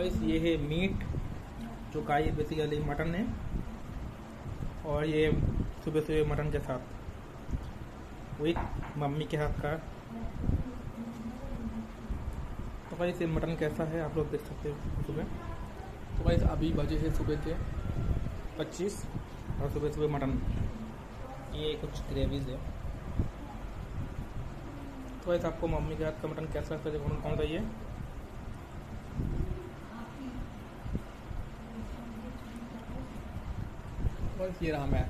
Guys ये है meet जो का बेसिकली मटन है, और ये सुबह सुबह मटन के साथ। विथ मम्मी के हाथ का। तो भाई ये मटन कैसा है, आप लोग देख सकते हो सुबह। तो भाई अभी बजे है सुबह के पच्चीस, और सुबह सुबह मटन ये कुछ ग्रेवीज है। तो वैसे आपको मम्मी के हाथ का मटन कैसा लगता है कौन सा बस ये रहा मैं